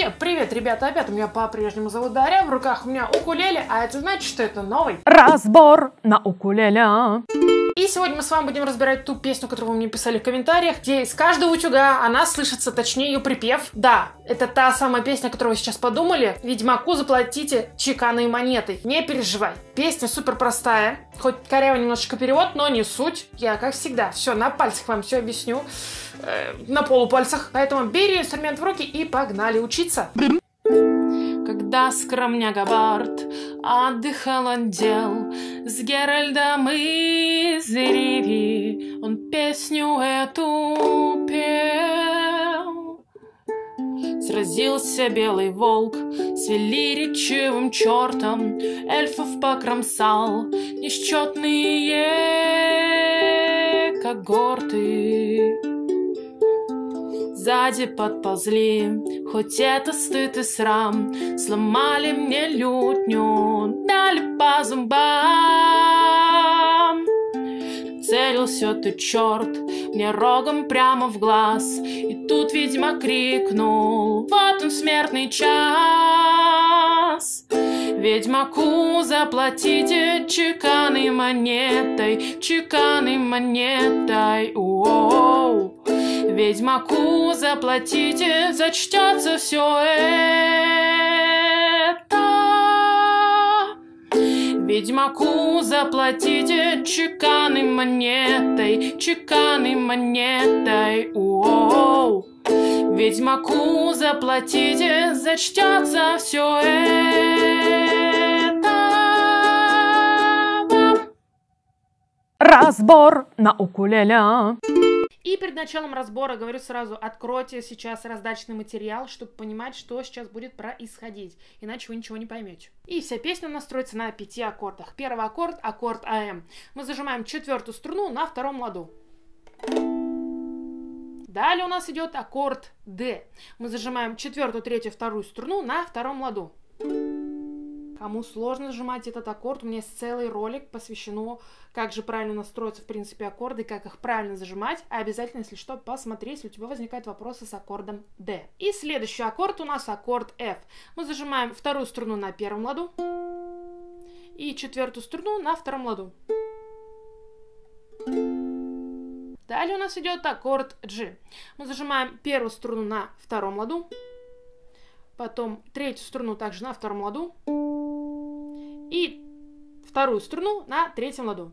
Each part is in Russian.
Привет, привет, ребята, опять меня по-прежнему зовут Дарья, в руках у меня укулеле, а это значит, что это новый Разбор на укулеле. И сегодня мы с вами будем разбирать ту песню, которую вы мне писали в комментариях, где из каждого утюга она слышится, точнее ее припев. Да, это та самая песня, о которой вы сейчас подумали. Ведьмаку заплатите чеканной монетой. Не переживай. Песня супер простая. Хоть коряво немножечко перевод, но не суть. Я, как всегда, все на пальцах вам все объясню. Э, на полупальцах. Поэтому бери инструмент в руки и погнали учиться. Когда скромняга Барт отдыхал отдел С Геральдом из Риви Он песню эту пел. Сразился белый волк с велеречивым чертом, Эльфов покромсал несчетные когорты. Сзади подползли, хоть это стыд и срам, Сломали мне лютню, дали по зубам. Целился ты, черт, мне рогом прямо в глаз, И тут, видимо, крикнул, вот он, смертный час. Ведьмаку заплатите чеканной монетой, чеканной монетой, у Ведьмаку заплатите, зачтется все это. Ведьмаку заплатите чеканной монетой, чеканной монетой. Уоу. Ведьмаку заплатите, зачтется все это. Разбор на укулеле. И перед началом разбора говорю сразу, откройте сейчас раздачный материал, чтобы понимать, что сейчас будет происходить, иначе вы ничего не поймете. И вся песня у нас строится на пяти аккордах. Первый аккорд – аккорд АМ. Мы зажимаем четвертую струну на втором ладу. Далее у нас идет аккорд D. Мы зажимаем четвертую, третью, вторую струну на втором ладу. Кому сложно нажимать этот аккорд, у меня есть целый ролик посвящено, как же правильно настроиться, в принципе, аккорды, как их правильно зажимать. А обязательно, если что, посмотри, если у тебя возникают вопросы с аккордом D. И следующий аккорд у нас аккорд F. Мы зажимаем вторую струну на первом ладу и четвертую струну на втором ладу. Далее у нас идет аккорд G. Мы зажимаем первую струну на втором ладу, потом третью струну также на втором ладу, и вторую струну на третьем ладу.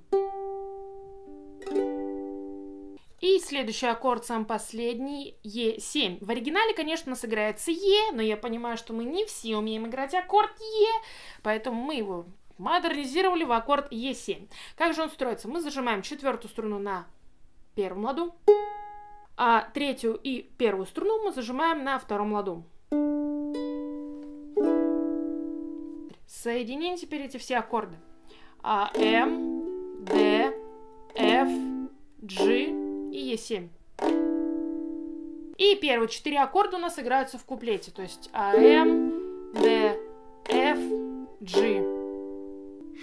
И следующий аккорд, сам последний, Е7. В оригинале, конечно, сыграется Е, но я понимаю, что мы не все умеем играть аккорд Е, поэтому мы его модернизировали в аккорд Е7. Как же он строится? Мы зажимаем четвертую струну на первом ладу, а третью и первую струну мы зажимаем на втором ладу. Соединим теперь эти все аккорды. А, М, Д, Ф, G и Е7. И первые четыре аккорда у нас играются в куплете. То есть А, М, Д, Ф, G.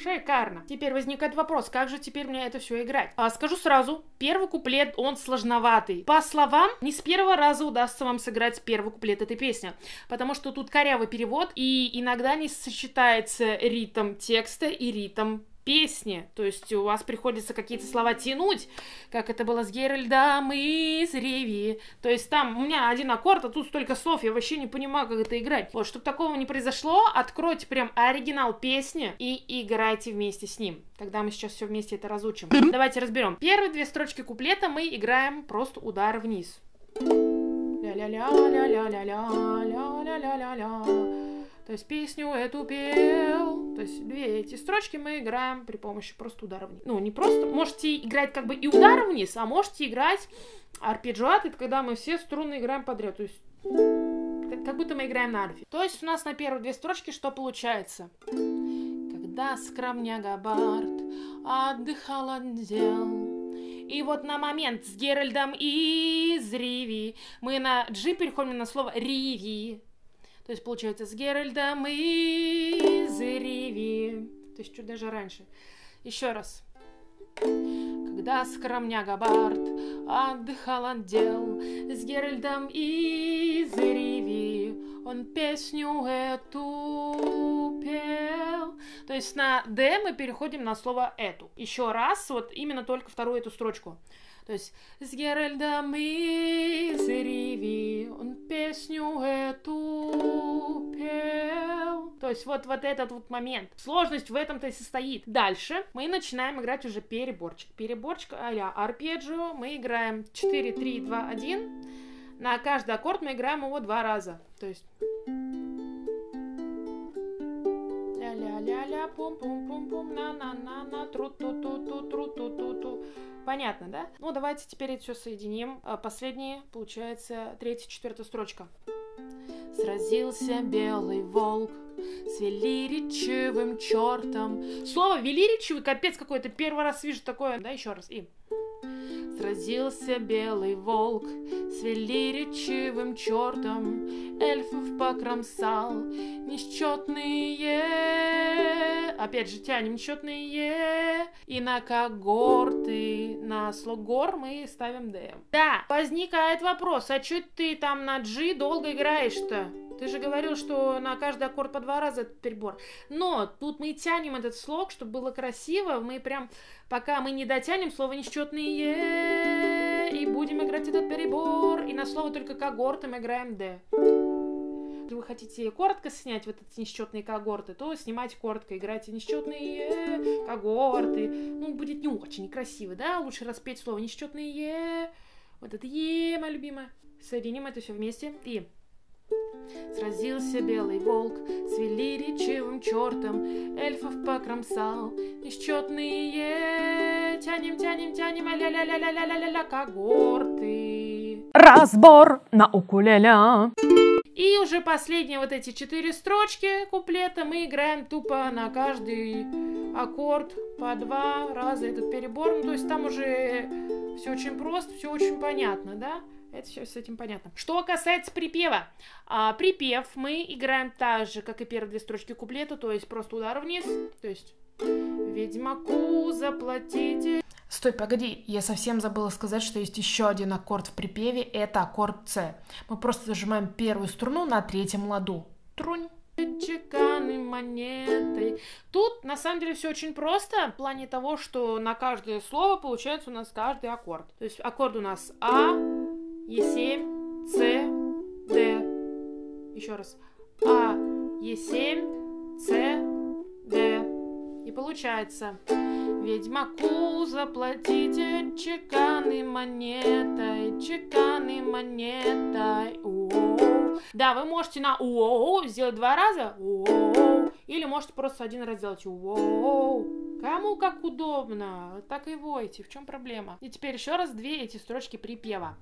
Шикарно. Теперь возникает вопрос, как же теперь мне это все играть? А, скажу сразу, первый куплет, он сложноватый. По словам, не с первого раза удастся вам сыграть первый куплет этой песни, потому что тут корявый перевод, и иногда не сочетается ритм текста и ритм песни. То есть у вас приходится какие-то слова тянуть, как это было с Геральдом из Реви. То есть там у меня один аккорд, а тут столько слов, я вообще не понимаю, как это играть. Вот, чтобы такого не произошло, откройте прям оригинал песни и играйте вместе с ним. Тогда мы сейчас все вместе это разучим. Давайте разберем. Первые две строчки куплета мы играем просто удар вниз. Ля-ля-ля-ля-ля-ля-ля-ля-ля-ля-ля-ля. То есть песню эту пел. То есть две эти строчки мы играем при помощи просто удара вниз. Ну, не просто. Можете играть как бы и удар вниз, а можете играть арпеджиат, это когда мы все струны играем подряд. То есть как будто мы играем на арфе. То есть у нас на первые две строчки что получается? Когда скромняга Барт отдыхал от дел, и вот на момент с Геральдом из Риви мы на G переходим на слово Риви. То есть, получается, с Геральдом из Риви. То есть, чуть даже раньше. Еще раз. Когда скромняга Барт отдыхал от дел с Геральдом из Риви, он песню эту пел. То есть на Д мы переходим на слово эту. Еще раз, вот именно только вторую эту строчку. То есть с Геральдом из Риви он песню эту пел. То есть вот, вот этот вот момент. Сложность в этом-то и состоит. Дальше мы начинаем играть уже переборчик. Переборчик а-ля арпеджио. Мы играем 4, 3, 2, 1. На каждый аккорд мы играем его два раза. То есть ля-ля-ля-ля, пум-пум-пум-пум, на-на-на-на, тру-ту-ту-ту, тру-ту-ту-ту. Понятно, да? Ну, давайте теперь это все соединим. А, Последние, получается, третья, четвертая строчка. Сразился белый волк с велиричевым чертом. Слово велиричевый, капец какой-то. Первый раз вижу такое. Да, еще раз. И. Сразился белый волк с велиричевым чертом, эльфов покромсал несчетные. Опять же, тянем несчетные. И на когорты, на слог гор мы ставим Д. Да, возникает вопрос, а что ты там на G долго играешь-то? Ты же говорил, что на каждый аккорд по два раза этот перебор. Но тут мы тянем этот слог, чтобы было красиво. Мы прям, пока мы не дотянем слово несчетные, и будем играть этот перебор. И на слово только когорты мы играем D. Если вы хотите коротко снять вот эти несчетные когорты, то снимайте коротко, играйте несчетные когорты. Ну, будет не очень красиво, да? Лучше распеть слово несчетные. Вот это Е, моя любимая. Соединим это все вместе и Сразился белый волк с велиричевым чертом, эльфов покромсал несчетные. Тянем, тянем, тянем, а-ля-ля-ля-ля-ля-ля-ля, когорты. Разбор на укулеле. И уже последние вот эти четыре строчки куплета мы играем тупо на каждый аккорд по два раза этот перебор. Ну, то есть там уже все очень просто, все очень понятно, да? Это все с этим понятно. Что касается припева. А, припев мы играем так же, как и первые две строчки куплета, то есть просто удар вниз, то есть Ведьмаку заплатите. Стой, погоди, я совсем забыла сказать, что есть еще один аккорд в припеве, это аккорд С. Мы просто зажимаем первую струну на третьем ладу. Трунь. Чеканы монетой. Тут на самом деле все очень просто в плане того, что на каждое слово получается у нас каждый аккорд. То есть аккорд у нас А, Е7, С, Д. Еще раз. А, Е7, С, Д. И получается Ведьмаку заплатите чеканной монетой, чеканной монетой. У-у-у. Да, вы можете на у сделать два раза, у или можете просто один раз сделать у Кому как удобно, так и войте, в чем проблема? И теперь еще раз две эти строчки припева.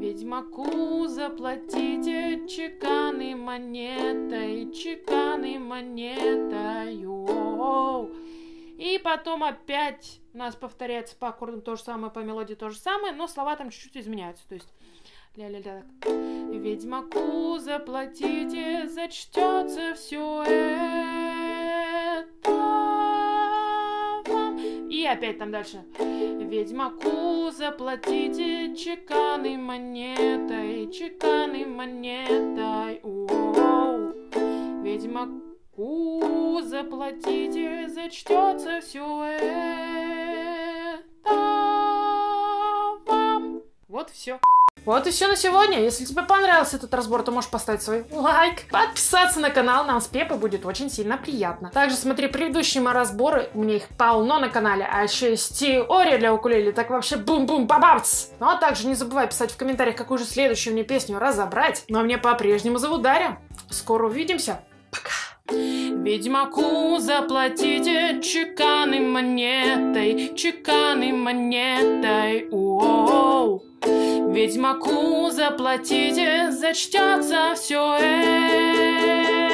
Ведьмаку заплатите чеканной монетой, чеканной монетой. И потом опять у нас повторяется по аккордам то же самое, по мелодии то же самое, но слова там чуть-чуть изменяются. То есть ля-ля-ля. Ведьмаку заплатите, зачтется все это И опять там дальше. Ведьмаку заплатите чеканной монетой, чеканной монетой. Ведьмаку заплатите, зачтется все это вам. Вот все. Вот и все на сегодня. Если тебе понравился этот разбор, то можешь поставить свой лайк, подписаться на канал, нам с Пепой будет очень сильно приятно. Также смотри предыдущие мои разборы, у меня их полно на канале, а еще есть теория для укулеле, так вообще бум-бум бабац. Ну а также не забывай писать в комментариях, какую же следующую мне песню разобрать. А меня по-прежнему зовут Дарья. Скоро увидимся. Пока. Ведьмаку заплатите чеканной монетой, чеканной монетой. Уоу. Ведьмаку заплатите, зачтется все это.